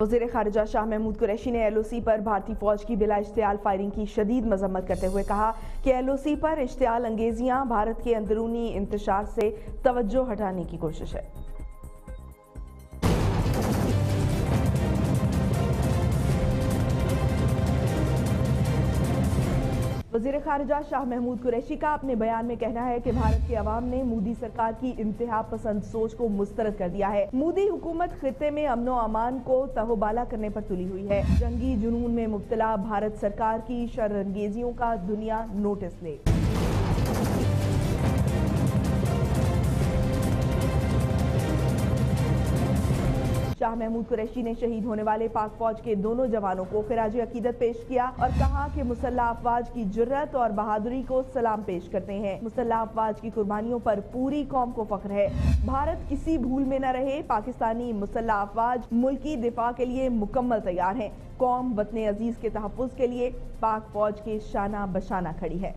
وزیر خارجہ شاہ محمود قریشی نے ایل او سی پر بھارتی فوج کی بلا اشتعال فائرنگ کی شدید مذمت کرتے ہوئے کہا کہ ایل او سی پر اشتعال انگیزیاں بھارت کے اندرونی انتشار سے توجہ ہٹانے کی کوشش ہے۔ وزیر خارجہ شاہ محمود قریشی کا اپنے بیان میں کہنا ہے کہ بھارت کے عوام نے مودی سرکار کی انتہا پسند سوچ کو مسترد کر دیا ہے۔ مودی حکومت خطے میں امن و امان کو تہوبالا کرنے پر تلی ہوئی ہے۔ جنگی جنون میں مبتلا بھارت سرکار کی شرنگیزیوں کا دنیا نوٹس لے۔ شاہ محمود قریشی نے شہید ہونے والے پاک فوج کے دونوں جوانوں کو خراج عقیدت پیش کیا اور کہا کہ مسلح افواج کی جرت اور بہادری کو سلام پیش کرتے ہیں۔ مسلح افواج کی قربانیوں پر پوری قوم کو فخر ہے۔ بھارت کسی بھول میں نہ رہے۔ پاکستانی مسلح افواج ملکی دفاع کے لیے مکمل تیار ہیں۔ قوم وطن عزیز کے تحفظ کے لیے پاک فوج کے شانہ بشانہ کھڑی ہے۔